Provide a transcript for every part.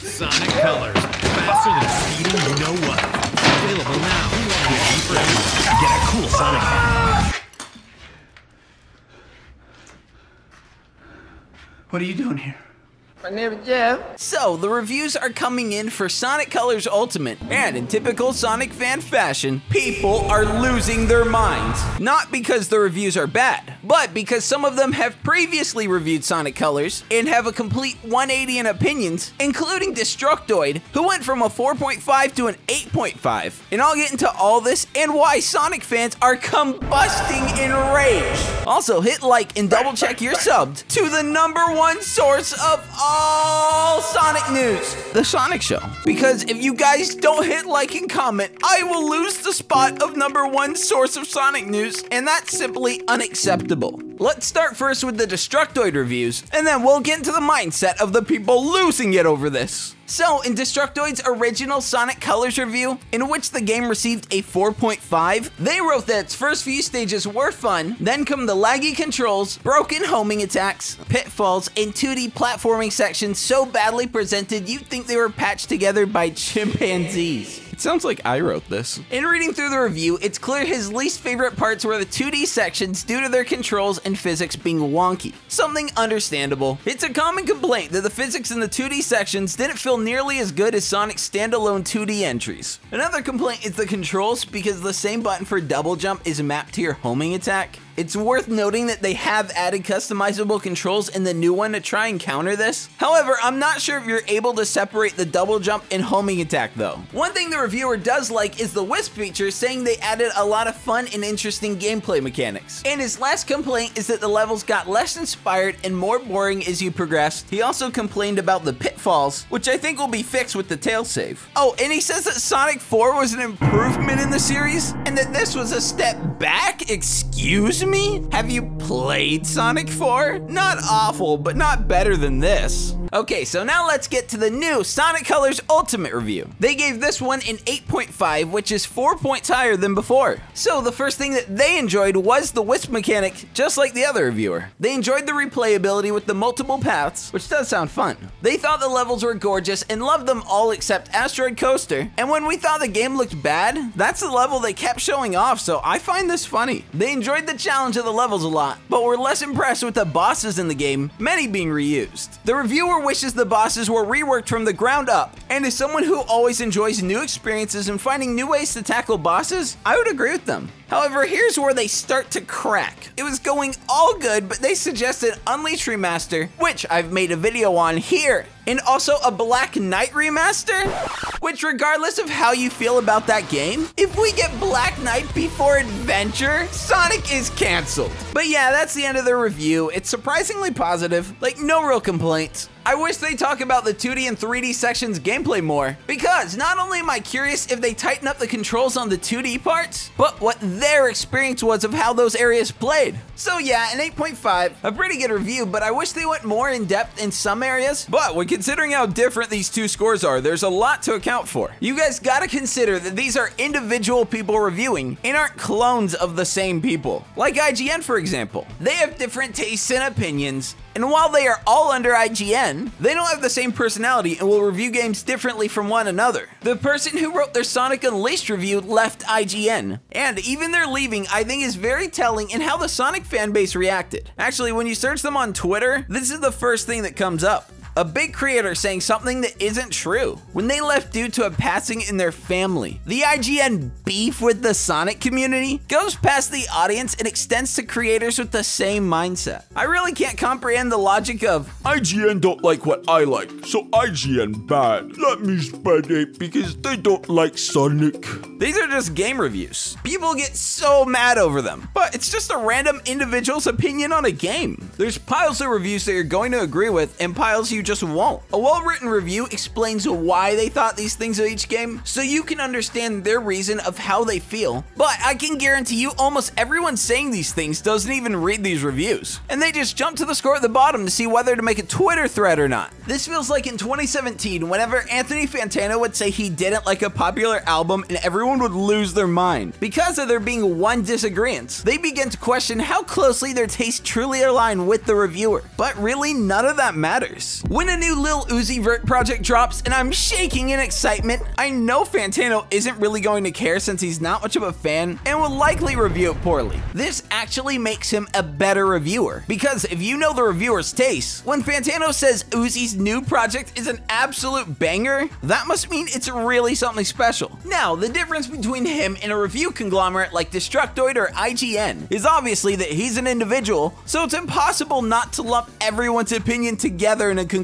Sonic Colors. Faster than speeding, you know what? Available now. Get a cool Sonic hat. What are you doing here? My name is Jeff. So, the reviews are coming in for Sonic Colors Ultimate, and in typical Sonic fan fashion, people are losing their minds. Not because the reviews are bad, but because some of them have previously reviewed Sonic Colors and have a complete 180 in opinions, including Destructoid, who went from a 4.5 to an 8.5. And I'll get into all this and why Sonic fans are combusting in rage. Also, hit like and double check you're subbed to the number one source of all Sonic news, The Sonic Show. Because if you guys don't hit like and comment, I will lose the spot of number one source of Sonic news, and that's simply unacceptable. Let's start first with the Destructoid reviews, and then we'll get into the mindset of the people losing it over this. So, in Destructoid's original Sonic Colors review, in which the game received a 4.5, they wrote that its first few stages were fun, then come the laggy controls, broken homing attacks, pitfalls, and 2D platforming sections so badly presented you'd think they were patched together by chimpanzees. It sounds like I wrote this. In reading through the review, it's clear his least favorite parts were the 2D sections due to their controls and physics being wonky. Something understandable. It's a common complaint that the physics in the 2D sections didn't feel nearly as good as Sonic's standalone 2D entries. Another complaint is the controls because the same button for double jump is mapped to your homing attack. It's worth noting that they have added customizable controls in the new one to try and counter this. However, I'm not sure if you're able to separate the double jump and homing attack though. One thing the reviewer does like is the Wisp feature, saying they added a lot of fun and interesting gameplay mechanics. And his last complaint is that the levels got less inspired and more boring as you progressed. He also complained about the pitfalls, which I think will be fixed with the tail save. Oh, and he says that Sonic 4 was an improvement in the series, and that this was a step back? Excuse me? me? Have you played Sonic 4? Not awful, but not better than this. Okay, so now let's get to the new Sonic Colors Ultimate review. They gave this one an 8.5, which is 4 points higher than before. So the first thing that they enjoyed was the Wisp mechanic, just like the other reviewer. They enjoyed the replayability with the multiple paths, which does sound fun. They thought the levels were gorgeous and loved them all except Asteroid Coaster, and when we thought the game looked bad, that's the level they kept showing off, so I find this funny. They enjoyed the challenge of the levels a lot, but were less impressed with the bosses in the game, many being reused. The reviewer wishes the bosses were reworked from the ground up, and as someone who always enjoys new experiences and finding new ways to tackle bosses, I would agree with them. However, here's where they start to crack. It was going all good, but they suggested Unleash Remaster, which I've made a video on here, and also a Black Knight Remaster, which regardless of how you feel about that game, if we get Black Knight before Adventure, Sonic is canceled. But yeah, that's the end of the review. It's surprisingly positive, like no real complaints. I wish they talk about the 2D and 3D sections gameplay more, because not only am I curious if they tighten up the controls on the 2D parts, but what their experience was of how those areas played. So yeah, an 8.5, a pretty good review, but I wish they went more in depth in some areas. But when considering how different these two scores are, there's a lot to account for. You guys gotta consider that these are individual people reviewing and aren't clones of the same people. Like IGN, for example. They have different tastes and opinions, and while they are all under IGN, they don't have the same personality and will review games differently from one another. The person who wrote their Sonic Unleashed review left IGN, and even their leaving I think is very telling in how the Sonic fanbase reacted. Actually, when you search them on Twitter, this is the first thing that comes up a big creator saying something that isn't true when they left due to a passing in their family. The IGN beef with the Sonic community goes past the audience and extends to creators with the same mindset. I really can't comprehend the logic of IGN don't like what I like, so IGN bad. Let me spread it because they don't like Sonic. These are just game reviews. People get so mad over them, but it's just a random individual's opinion on a game. There's piles of reviews that you're going to agree with and piles you you just won't. A well-written review explains why they thought these things of each game, so you can understand their reason of how they feel. But I can guarantee you almost everyone saying these things doesn't even read these reviews, and they just jump to the score at the bottom to see whether to make a Twitter thread or not. This feels like in 2017, whenever Anthony Fantano would say he didn't like a popular album and everyone would lose their mind. Because of there being one disagreement, they begin to question how closely their tastes truly align with the reviewer. But really, none of that matters. When a new Lil Uzi Vert project drops and I'm shaking in excitement, I know Fantano isn't really going to care since he's not much of a fan and will likely review it poorly. This actually makes him a better reviewer, because if you know the reviewer's taste, when Fantano says Uzi's new project is an absolute banger, that must mean it's really something special. Now, the difference between him and a review conglomerate like Destructoid or IGN is obviously that he's an individual, so it's impossible not to lump everyone's opinion together in a conglomerate.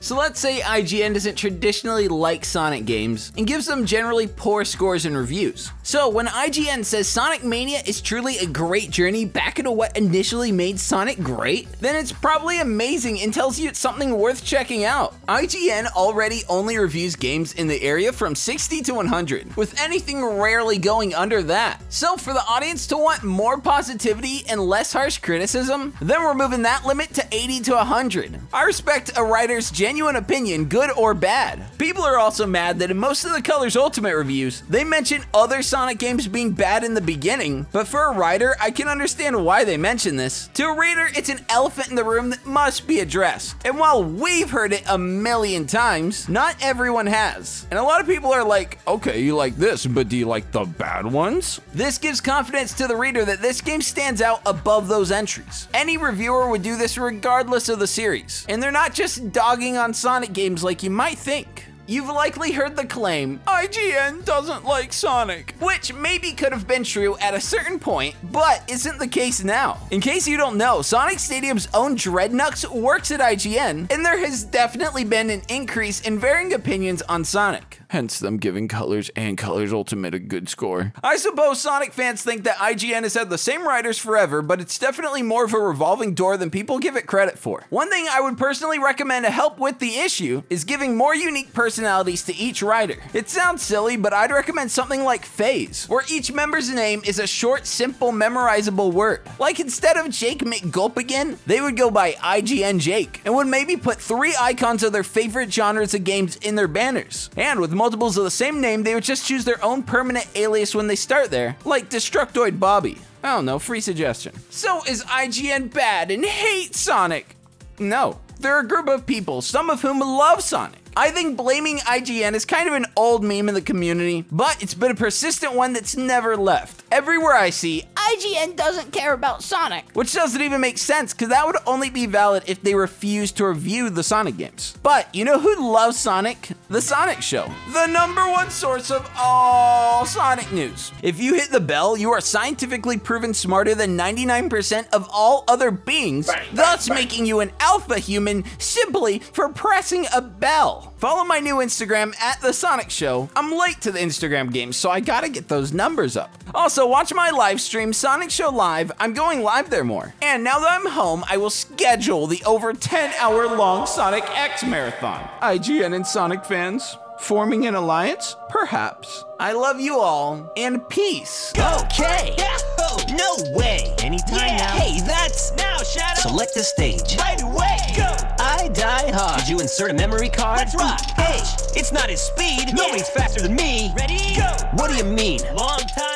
So let's say IGN doesn't traditionally like Sonic games and gives them generally poor scores and reviews. So when IGN says Sonic Mania is truly a great journey back into what initially made Sonic great, then it's probably amazing and tells you it's something worth checking out. IGN already only reviews games in the area from 60 to 100, with anything rarely going under that. So for the audience to want more positivity and less harsh criticism, then we're moving that limit to 80 to 100. I respect a writer's genuine opinion, good or bad. People are also mad that in most of the Colors Ultimate reviews, they mention other Sonic games being bad in the beginning, but for a writer, I can understand why they mention this. To a reader, it's an elephant in the room that must be addressed. And while we've heard it a million times, not everyone has. And a lot of people are like, okay, you like this, but do you like the bad ones? This gives confidence to the reader that this game stands out above those entries. Any reviewer would do this regardless of the series. And they're not just dogging on Sonic games like you might think. You've likely heard the claim, IGN doesn't like Sonic, which maybe could have been true at a certain point, but isn't the case now. In case you don't know, Sonic Stadium's own Dreadknux works at IGN, and there has definitely been an increase in varying opinions on Sonic hence them giving Colors and Colors Ultimate a good score. I suppose Sonic fans think that IGN has had the same writers forever, but it's definitely more of a revolving door than people give it credit for. One thing I would personally recommend to help with the issue is giving more unique personalities to each writer. It sounds silly, but I'd recommend something like FaZe, where each member's name is a short, simple, memorizable word. Like instead of Jake McGulpigan, they would go by IGN Jake, and would maybe put three icons of their favorite genres of games in their banners. And with multiples of the same name, they would just choose their own permanent alias when they start there, like Destructoid Bobby. I don't know, free suggestion. So is IGN bad and hate Sonic? No. They're a group of people, some of whom love Sonic. I think blaming IGN is kind of an old meme in the community, but it's been a persistent one that's never left. Everywhere I see, IGN doesn't care about Sonic. Which doesn't even make sense, because that would only be valid if they refused to review the Sonic games. But you know who loves Sonic? The Sonic Show. The number one source of all Sonic news. If you hit the bell, you are scientifically proven smarter than 99% of all other beings, bang, thus bang, making you an alpha human simply for pressing a bell. Follow my new Instagram at The Sonic Show. I'm late to the Instagram game, so I gotta get those numbers up. Also, watch my live stream, Sonic Show Live. I'm going live there more. And now that I'm home, I will schedule the over 10 hour long Sonic X marathon. IGN and Sonic fans, forming an alliance? Perhaps. I love you all, and peace. Okay. Oh, no way. Anytime yeah. now. Hey, that's now. Shadow. Select the stage. Right away. Go. I die hard. Did you insert a memory card? Let's rock. Hey, it's not his speed. Nobody's faster than me. Ready? Go. What do you mean? Long time